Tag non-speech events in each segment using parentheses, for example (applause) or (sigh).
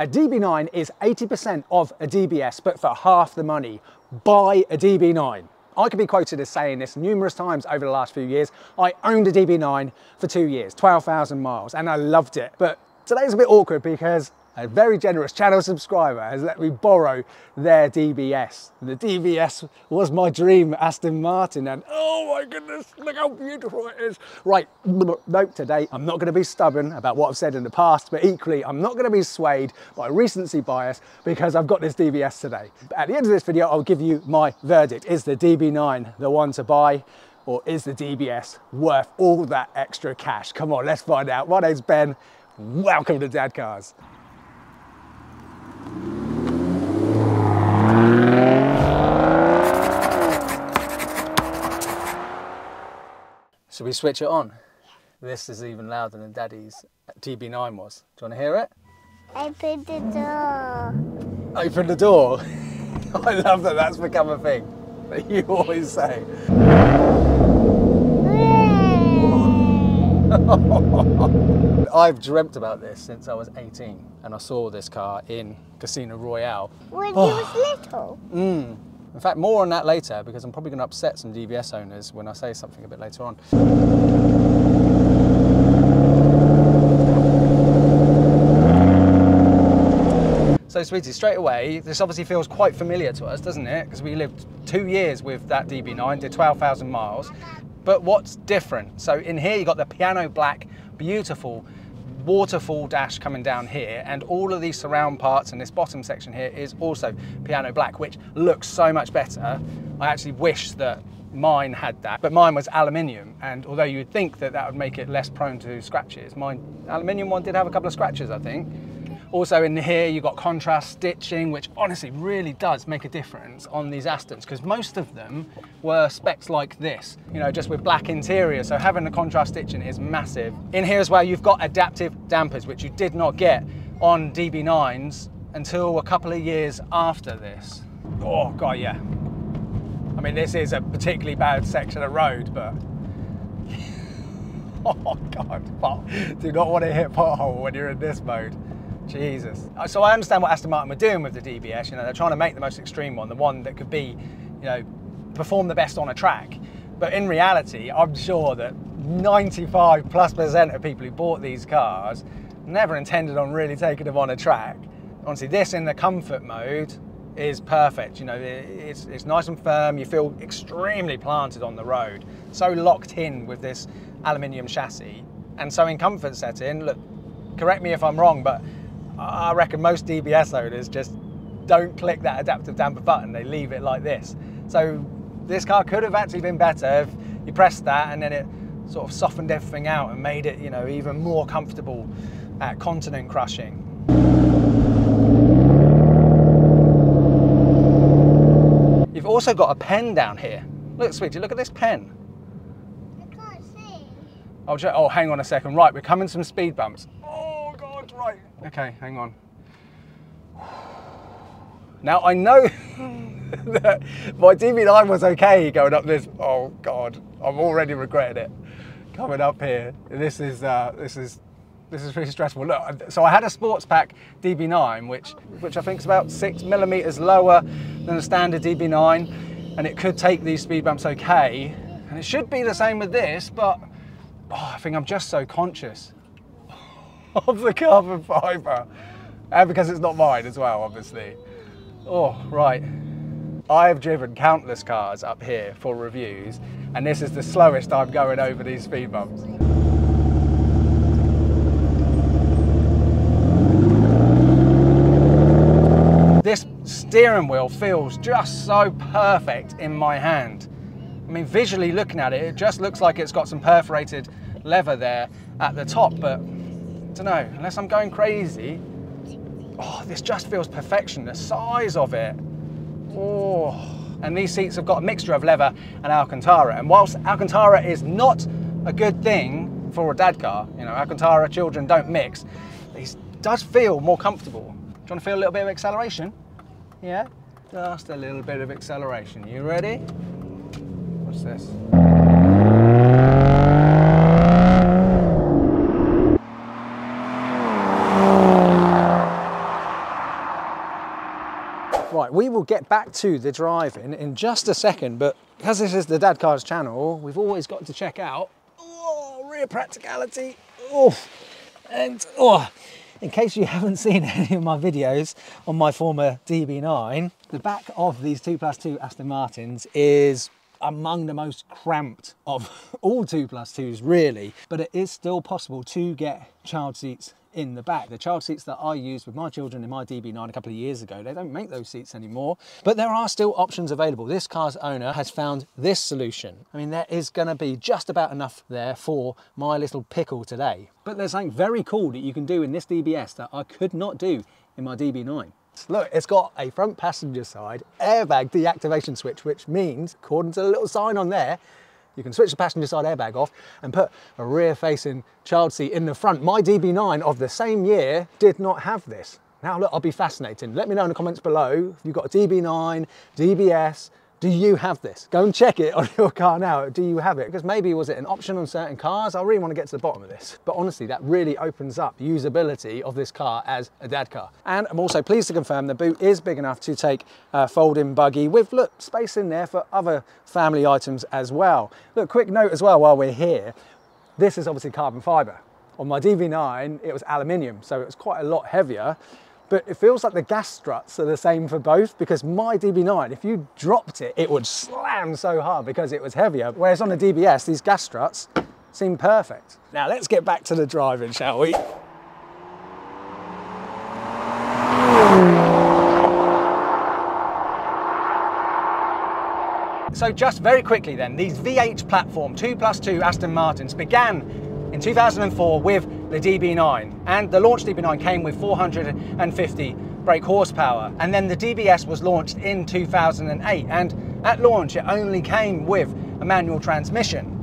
A DB9 is 80% of a DBS, but for half the money. Buy a DB9. I could be quoted as saying this numerous times over the last few years. I owned a DB9 for two years, 12,000 miles, and I loved it. But today's a bit awkward because a very generous channel subscriber has let me borrow their DBS. The DBS was my dream Aston Martin and oh my goodness, look how beautiful it is. Right, note today, I'm not gonna be stubborn about what I've said in the past, but equally, I'm not gonna be swayed by recency bias because I've got this DBS today. At the end of this video, I'll give you my verdict. Is the DB9 the one to buy? Or is the DBS worth all that extra cash? Come on, let's find out. My name's Ben. Welcome to Dad Cars. Should we switch it on? This is even louder than Daddy's DB9 was. Do you want to hear it? Open the door. Open the door. (laughs) I love that that's become a thing that you always say. (laughs) I've dreamt about this since I was 18 and I saw this car in Casino Royale. When oh. you was (sighs) little? Mm. In fact, more on that later because I'm probably going to upset some DBS owners when I say something a bit later on. So sweetie, straight away, this obviously feels quite familiar to us, doesn't it? Because we lived two years with that DB9, did 12,000 miles. But what's different? So in here you got the piano black, beautiful waterfall dash coming down here and all of these surround parts and this bottom section here is also piano black which looks so much better. I actually wish that mine had that but mine was aluminium and although you'd think that that would make it less prone to scratches mine aluminium one did have a couple of scratches I think also in here you've got contrast stitching, which honestly really does make a difference on these Astons because most of them were specs like this, you know, just with black interior. So having the contrast stitching is massive. In here as well, you've got adaptive dampers, which you did not get on DB9s until a couple of years after this. Oh God, yeah. I mean, this is a particularly bad section of road, but (laughs) oh God, do not want to hit pothole when you're in this mode. Jesus. Uh, so I understand what Aston Martin were doing with the DBS. You know, they're trying to make the most extreme one, the one that could be, you know, perform the best on a track. But in reality, I'm sure that 95 plus percent of people who bought these cars never intended on really taking them on a track. Honestly, this in the comfort mode is perfect. You know, it's, it's nice and firm. You feel extremely planted on the road. So locked in with this aluminium chassis. And so in comfort setting, look, correct me if I'm wrong, but I reckon most DBS owners just don't click that adaptive damper button, they leave it like this. So this car could have actually been better if you pressed that and then it sort of softened everything out and made it, you know, even more comfortable at continent crushing. You've also got a pen down here. Look, sweetie, look at this pen. I can't see. Oh, oh, hang on a second. Right, we're coming some speed bumps. Right, okay, hang on. Now I know (laughs) that my DB9 was okay going up this. Oh God, I'm already regretting it. Coming up here, this is uh, this is this is pretty stressful. Look, so I had a sports pack DB9, which which I think is about six millimeters lower than a standard DB9, and it could take these speed bumps okay. And it should be the same with this, but oh, I think I'm just so conscious (laughs) of the carbon fibre. And because it's not mine as well, obviously. Oh, right. I've driven countless cars up here for reviews, and this is the slowest I'm going over these speed bumps. This steering wheel feels just so perfect in my hand. I mean, visually looking at it, it just looks like it's got some perforated leather there at the top, but don't know, unless I'm going crazy. Oh, this just feels perfection, the size of it. Oh, and these seats have got a mixture of leather and Alcantara. And whilst Alcantara is not a good thing for a dad car, you know, Alcantara children don't mix, it does feel more comfortable. Do you want to feel a little bit of acceleration? Yeah? Just a little bit of acceleration. You ready? What's this? Right, we will get back to the driving in just a second, but because this is the Dad Cars channel, we've always got to check out oh, rear practicality. Oh, and oh, in case you (laughs) haven't seen any of my videos on my former DB9, the back of these 2 plus 2 Aston Martins is among the most cramped of (laughs) all 2 plus 2s really, but it is still possible to get child seats in the back. The child seats that I used with my children in my DB9 a couple of years ago, they don't make those seats anymore, but there are still options available. This car's owner has found this solution. I mean, there is gonna be just about enough there for my little pickle today. But there's something very cool that you can do in this DBS that I could not do in my DB9. Look, it's got a front passenger side airbag deactivation switch, which means, according to the little sign on there, you can switch the passenger side airbag off and put a rear facing child seat in the front. My DB9 of the same year did not have this. Now look, I'll be fascinating. Let me know in the comments below if you've got a DB9, DBS, do you have this? Go and check it (laughs) on your car now. Do you have it? Because maybe was it an option on certain cars? I really want to get to the bottom of this. But honestly, that really opens up usability of this car as a dad car. And I'm also pleased to confirm the boot is big enough to take a folding buggy with, look, space in there for other family items as well. Look, quick note as well while we're here. This is obviously carbon fiber. On my DB9, it was aluminium, so it was quite a lot heavier but it feels like the gas struts are the same for both because my DB9, if you dropped it, it would slam so hard because it was heavier. Whereas on the DBS, these gas struts seem perfect. Now let's get back to the driving, shall we? So just very quickly then, these VH platform 2 plus 2 Aston Martins began in 2004 with the DB9 and the launch DB9 came with 450 brake horsepower and then the DBS was launched in 2008 and at launch it only came with a manual transmission.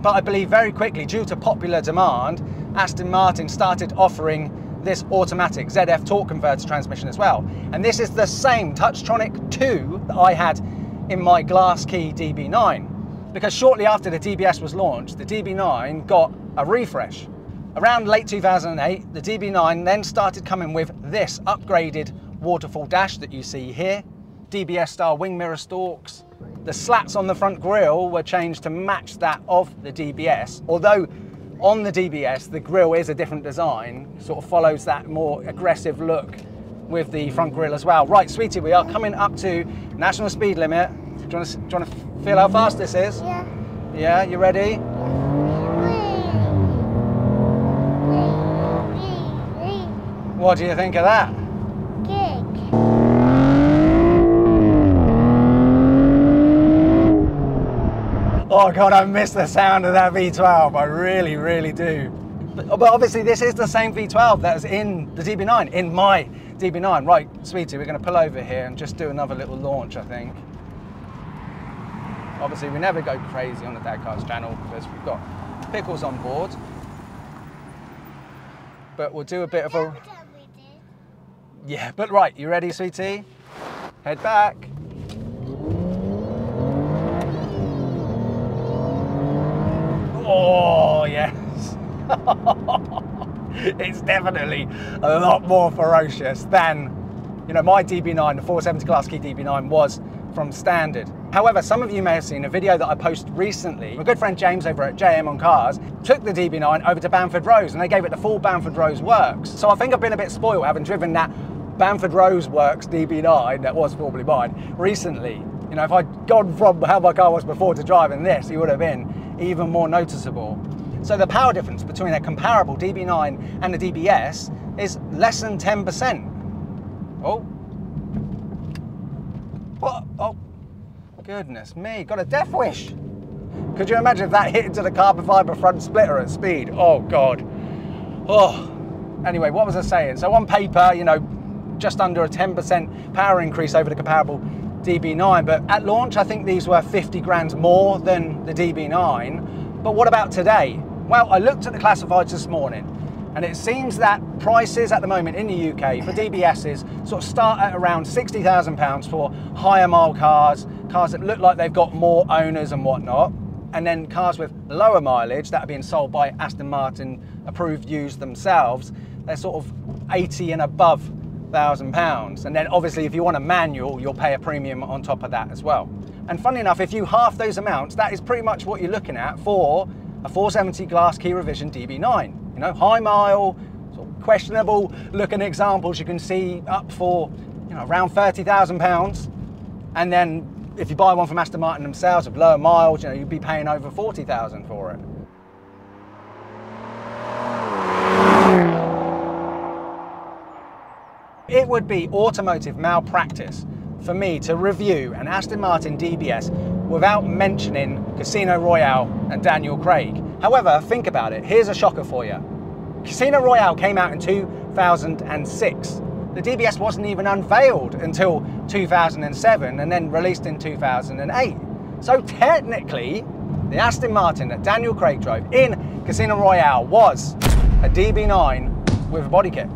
But I believe very quickly due to popular demand Aston Martin started offering this automatic ZF torque converter transmission as well. And this is the same Touchtronic 2 that I had in my glass key DB9 because shortly after the DBS was launched, the DB9 got a refresh. Around late 2008, the DB9 then started coming with this upgraded waterfall dash that you see here, DBS style wing mirror stalks. The slats on the front grille were changed to match that of the DBS, although on the DBS, the grille is a different design, sort of follows that more aggressive look with the front grille as well. Right, sweetie, we are coming up to national speed limit. Do you want to, do you want to feel how fast this is? Yeah. Yeah, you ready? What do you think of that? Oh God, I miss the sound of that V12. I really, really do. But, but obviously this is the same V12 that is in the DB9, in my DB9. Right, sweetie, we're gonna pull over here and just do another little launch, I think. Obviously, we never go crazy on the Dad Cars channel because we've got pickles on board. But we'll do a bit of a... Yeah, but right, you ready, sweetie? Head back. Oh, yes. (laughs) it's definitely a lot more ferocious than, you know, my DB9, the 470 Glass Key DB9 was from standard. However, some of you may have seen a video that I posted recently. My good friend James over at JM on Cars took the DB9 over to Bamford Rose and they gave it the full Bamford Rose Works. So I think I've been a bit spoiled having driven that Bamford Rose Works DB9 that was formerly mine recently. You know, if I'd gone from how my car was before to driving this, it would have been even more noticeable. So the power difference between a comparable DB9 and a DBS is less than 10%. Oh. What? Oh, goodness me, got a death wish. Could you imagine if that hit into the carbon fiber front splitter at speed? Oh God. Oh. Anyway, what was I saying? So on paper, you know, just under a 10% power increase over the comparable DB9, but at launch, I think these were 50 grand more than the DB9. But what about today? Well, I looked at the classifieds this morning and it seems that prices at the moment in the UK for DBSs sort of start at around £60,000 for higher mile cars, cars that look like they've got more owners and whatnot. And then cars with lower mileage that are being sold by Aston Martin approved used themselves, they're sort of 80 and above thousand pounds. And then obviously if you want a manual, you'll pay a premium on top of that as well. And funny enough, if you half those amounts, that is pretty much what you're looking at for a 470 glass key revision DB9. You know, high mile, sort of questionable looking examples you can see up for, you know, around 30,000 pounds. And then if you buy one from Aston Martin themselves with lower miles, you know, you'd be paying over 40,000 for it. It would be automotive malpractice for me to review an Aston Martin DBS without mentioning Casino Royale and Daniel Craig. However, think about it. Here's a shocker for you. Casino Royale came out in 2006. The DBS wasn't even unveiled until 2007 and then released in 2008. So technically, the Aston Martin that Daniel Craig drove in Casino Royale was a DB9 with a body kit.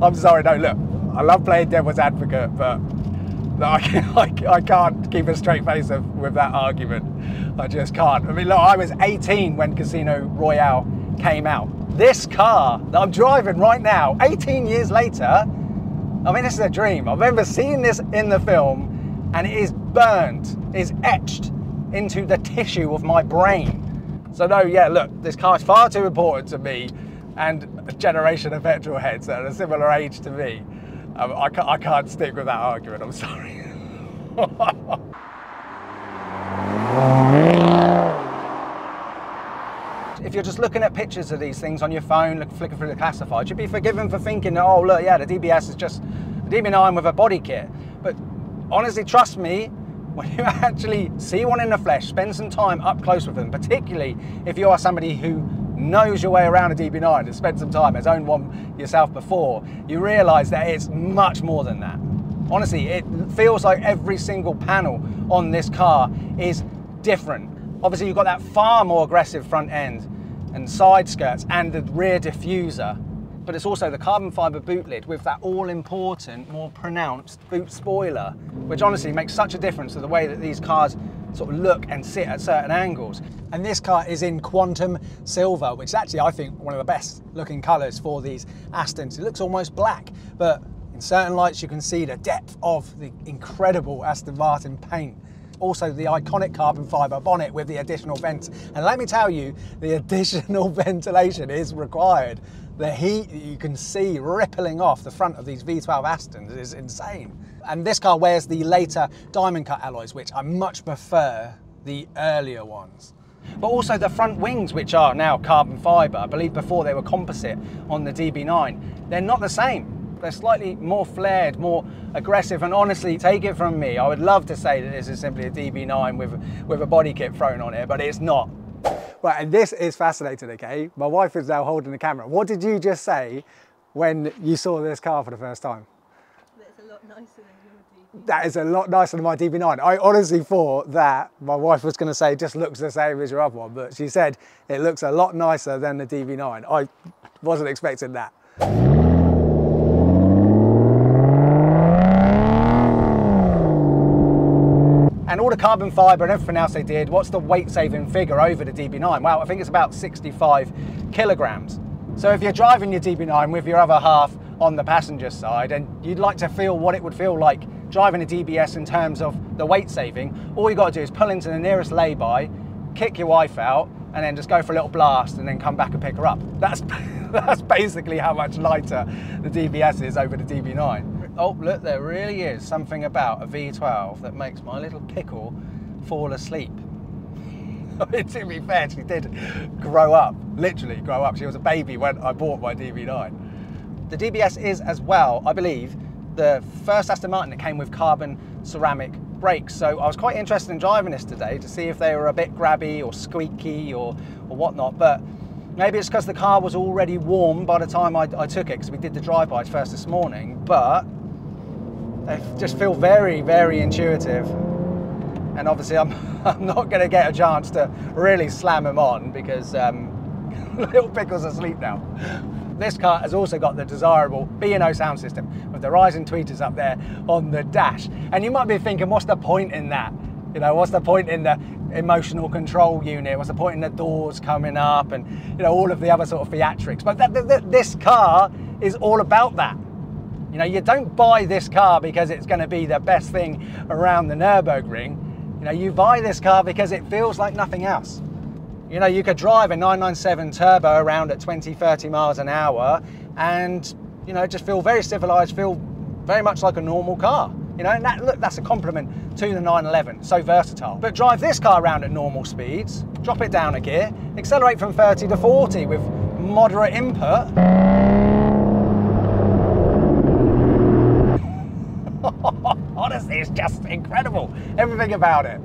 I'm sorry, no, look, I love playing devil's advocate, but (laughs) I, can't, I, can't keep a straight face with that argument. I just can't. I mean, look, I was 18 when Casino Royale came out. This car that I'm driving right now, 18 years later, I mean, this is a dream. I remember seeing this in the film and it is burnt, is etched into the tissue of my brain. So no, yeah, look, this car is far too important to me and a generation of petrol heads are a similar age to me. I, can't, I can't stick with that argument, I'm sorry. if you're just looking at pictures of these things on your phone, look, flicking through the classifieds, you'd be forgiven for thinking, oh, look, yeah, the DBS is just a DB9 with a body kit. But honestly, trust me, when you (laughs) actually see one in the flesh, spend some time up close with them, particularly if you are somebody who knows your way around a DB9 and spent some time, has owned one yourself before, you realise that it's much more than that. Honestly, it feels like every single panel on this car is different. Obviously, you've got that far more aggressive front end and side skirts and the rear diffuser but it's also the carbon fibre boot lid with that all-important, more pronounced boot spoiler, which honestly makes such a difference to the way that these cars sort of look and sit at certain angles. And this car is in quantum silver, which is actually, I think, one of the best looking colours for these Astons. It looks almost black, but in certain lights you can see the depth of the incredible Aston Martin paint also the iconic carbon fibre bonnet with the additional vents. And let me tell you, the additional (laughs) ventilation is required the heat that you can see rippling off the front of these V12 Astons is insane. And this car wears the later diamond cut alloys, which I much prefer the earlier ones. But also the front wings, which are now carbon fibre. I believe before they were composite on the DB9. They're not the same. They're slightly more flared, more aggressive, and honestly, take it from me, I would love to say that this is simply a DB9 with, with a body kit thrown on it, but it's not. Right, and this is fascinating, okay? My wife is now holding the camera. What did you just say when you saw this car for the first time? That's a lot nicer than your DB. That is a lot nicer than my DB9. I honestly thought that my wife was going to say just looks the same as your other one, but she said it looks a lot nicer than the DB9. I wasn't expecting that. All the carbon fibre and everything else they did, what's the weight saving figure over the DB9? Well, I think it's about 65 kilograms. So if you're driving your DB9 with your other half on the passenger side and you'd like to feel what it would feel like driving a DBS in terms of the weight saving, all you got to do is pull into the nearest lay-by, kick your wife out, and then just go for a little blast and then come back and pick her up. That's, (laughs) that's basically how much lighter the DBS is over the DB9. Oh, look, there really is something about a V12 that makes my little pickle fall asleep. (laughs) to be fair, she did grow up, literally grow up. She was a baby when I bought my DB9. The DBS is as well, I believe, the first Aston Martin that came with carbon ceramic brakes. So I was quite interested in driving this today to see if they were a bit grabby or squeaky or, or whatnot. But maybe it's because the car was already warm by the time I, I took it because we did the drive-by first this morning. But they just feel very, very intuitive. And obviously I'm, (laughs) I'm not going to get a chance to really slam them on because um, (laughs) Little Pickle's asleep now. This car has also got the desirable B&O sound system with the rising tweeters up there on the dash. And you might be thinking, what's the point in that? You know, what's the point in the emotional control unit? What's the point in the doors coming up and you know all of the other sort of theatrics? But th- th- th- this car is all about that. You know, you don't buy this car because it's going to be the best thing around the Nürburgring. You know, you buy this car because it feels like nothing else. You know, you could drive a 997 turbo around at 20, 30 miles an hour and, you know, just feel very civilized, feel very much like a normal car. You know, and that, look, that's a compliment to the 911, so versatile. But drive this car around at normal speeds, drop it down a gear, accelerate from 30 to 40 with moderate input. It's just incredible. Everything about it.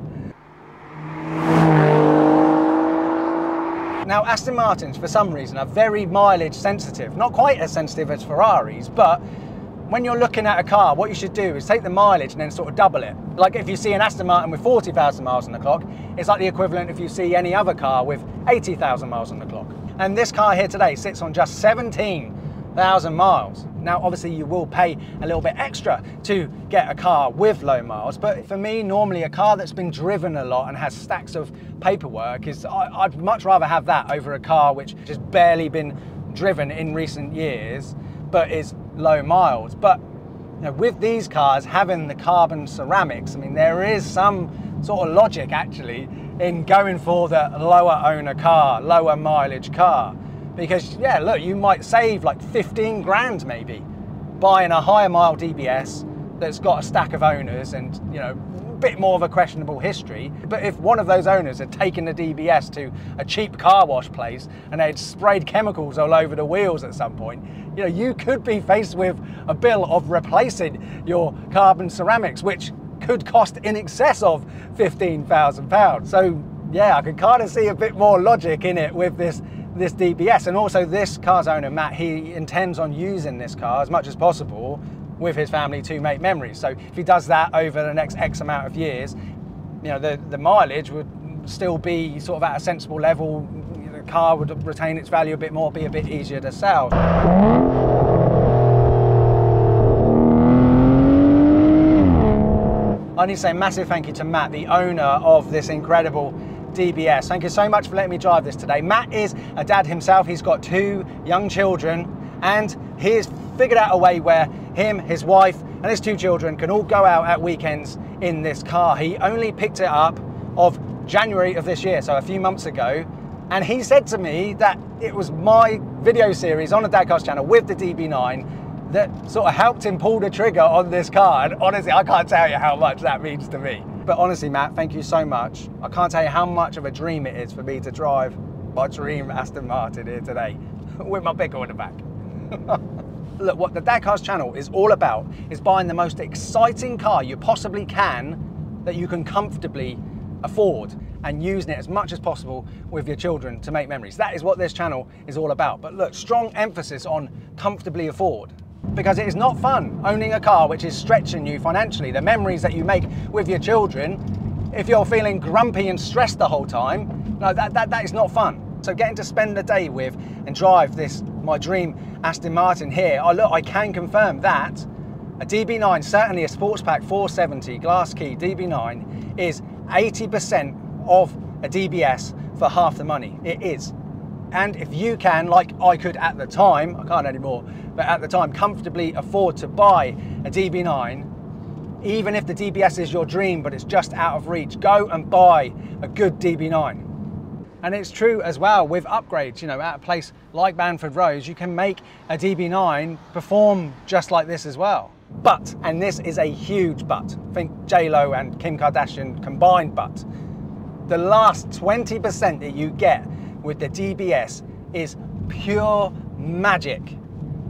Now, Aston Martins, for some reason, are very mileage sensitive. Not quite as sensitive as Ferraris, but when you're looking at a car, what you should do is take the mileage and then sort of double it. Like if you see an Aston Martin with 40,000 miles on the clock, it's like the equivalent if you see any other car with 80,000 miles on the clock. And this car here today sits on just 17,000 miles. Now, obviously, you will pay a little bit extra to get a car with low miles, but for me, normally a car that's been driven a lot and has stacks of paperwork is I, would much rather have that over a car which has barely been driven in recent years, but is low miles. But you know, with these cars having the carbon ceramics, I mean, there is some sort of logic actually in going for the lower owner car, lower mileage car because yeah look you might save like 15 grand maybe buying a higher mile dbs that's got a stack of owners and you know a bit more of a questionable history. But if one of those owners had taken the dbs to a cheap car wash place and they'd sprayed chemicals all over the wheels at some point you know you could be faced with a bill of replacing your carbon ceramics which could cost in excess of 15,000 pounds. So yeah i can kind of see a bit more logic in it with this this DBS. And also this car's owner, Matt, he intends on using this car as much as possible with his family to make memories. So if he does that over the next X amount of years, you know, the, the mileage would still be sort of at a sensible level. The car would retain its value a bit more, be a bit easier to sell. I need to say massive thank you to Matt, the owner of this incredible DBS. Thank you so much for letting me drive this today. Matt is a dad himself. He's got two young children and he's figured out a way where him, his wife and his two children can all go out at weekends in this car. He only picked it up of January of this year, so a few months ago. And he said to me that it was my video series on the Dad Cars channel with the DB9 that sort of helped him pull the trigger on this car. And honestly, I can't tell you how much that means to me. But honestly, Matt, thank you so much. I can't tell you how much of a dream it is for me to drive my dream Aston Martin here today (laughs) with my pickle in the back. (laughs) Look, what the Dad Cars channel is all about is buying the most exciting car you possibly can that you can comfortably afford and using it as much as possible with your children to make memories. That is what this channel is all about. But look, strong emphasis on comfortably afford because it is not fun owning a car which is stretching you financially. The memories that you make with your children, if you're feeling grumpy and stressed the whole time, no, that, that, that is not fun. So getting to spend the day with and drive this, my dream Aston Martin here, oh look, I can confirm that a DB9, certainly a Sports Pack 470 glass key DB9 is 80% of a DBS for half the money. It is. And if you can, like I could at the time, I can't anymore, but at the time, comfortably afford to buy a DB9, even if the DBS is your dream but it's just out of reach, go and buy a good DB9. And it's true as well with upgrades, you know, at a place like Bamford Rose, you can make a DB9 perform just like this as well. But, and this is a huge but, think J-Lo and Kim Kardashian combined but, the last 20% that you get with the DBS is pure magic,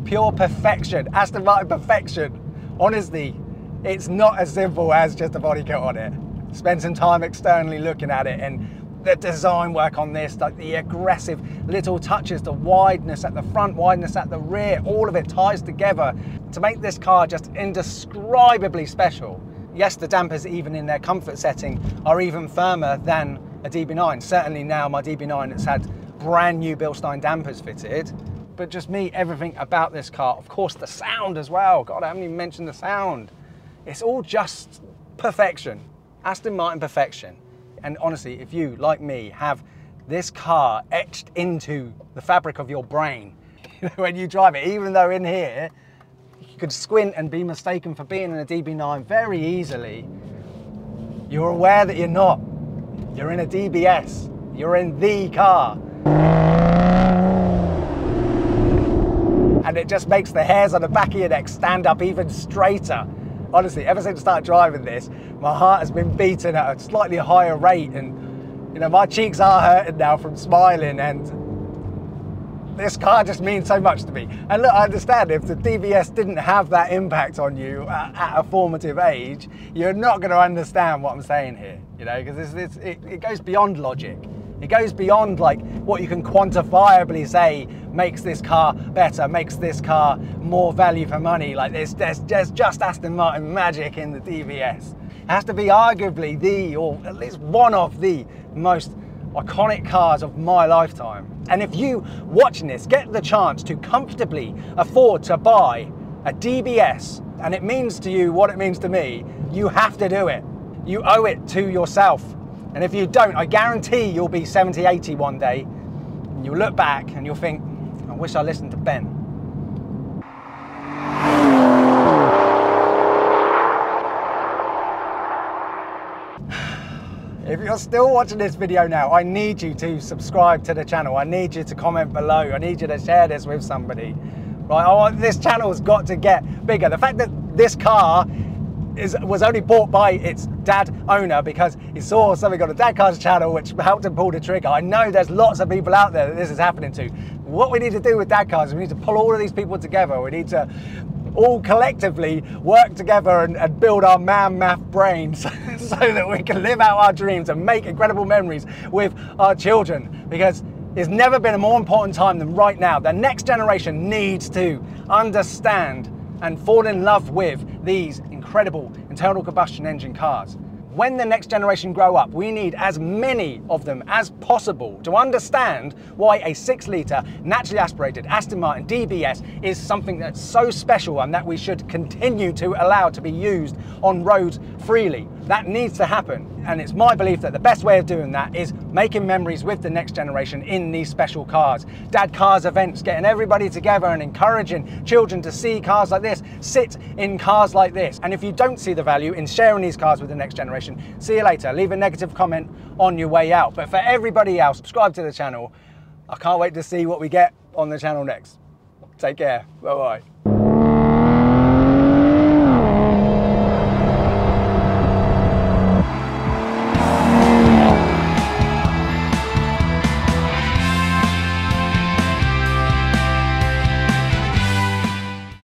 pure perfection, Aston Martin perfection. Honestly, it's not as simple as just a body kit on it. Spend some time externally looking at it and the design work on this, like the aggressive little touches, the wideness at the front, wideness at the rear, all of it ties together to make this car just indescribably special. Yes, the dampers, even in their comfort setting, are even firmer than a DB9. Certainly now my DB9 has had brand new Bilstein dampers fitted, but just me, everything about this car. Of course, the sound as well. God, I haven't even mentioned the sound. It's all just perfection. Aston Martin perfection. And honestly, if you, like me, have this car etched into the fabric of your brain (laughs) when you drive it, even though in here you could squint and be mistaken for being in a DB9 very easily, you're aware that you're not. You're in a DBS. You're in the car. And it just makes the hairs on the back of your neck stand up even straighter. Honestly, ever since I started driving this, my heart has been beating at a slightly higher rate and you know, my cheeks are hurting now from smiling and this car just means so much to me. And look, I understand if the DBS didn't have that impact on you at, a formative age, you're not going to understand what I'm saying here, you know, because it, it goes beyond logic. It goes beyond like what you can quantifiably say makes this car better, makes this car more value for money. Like there's, there's, there's just Aston Martin magic in the DBS. It has to be arguably the, or at least one of the most iconic cars of my lifetime. And if you watching this get the chance to comfortably afford to buy a DBS, and it means to you what it means to me, you have to do it. You owe it to yourself. And if you don't, I guarantee you'll be 70, 80 one day. And you'll look back and you'll think, I wish I listened to Ben. If you're still watching this video now, I need you to subscribe to the channel. I need you to comment below. I need you to share this with somebody. Right, I want, this channel's got to get bigger. The fact that this car is, was only bought by its dad owner because he saw something on the Dad Cars channel which helped him pull the trigger. I know there's lots of people out there that this is happening to. What we need to do with Dad Cars is we need to pull all of these people together. We need to all collectively work together and, and build our man math brains (laughs) so that we can live out our dreams and make incredible memories with our children because it's never been a more important time than right now. The next generation needs to understand and fall in love with these incredible internal combustion engine cars when the next generation grow up, we need as many of them as possible to understand why a six litre naturally aspirated Aston Martin DBS is something that's so special and that we should continue to allow to be used on roads freely. That needs to happen. And it's my belief that the best way of doing that is making memories with the next generation in these special cars. Dad Cars events, getting everybody together and encouraging children to see cars like this, sit in cars like this. And if you don't see the value in sharing these cars with the next generation, see you later. Leave a negative comment on your way out. But for everybody else, subscribe to the channel. I can't wait to see what we get on the channel next. Take care. Bye bye.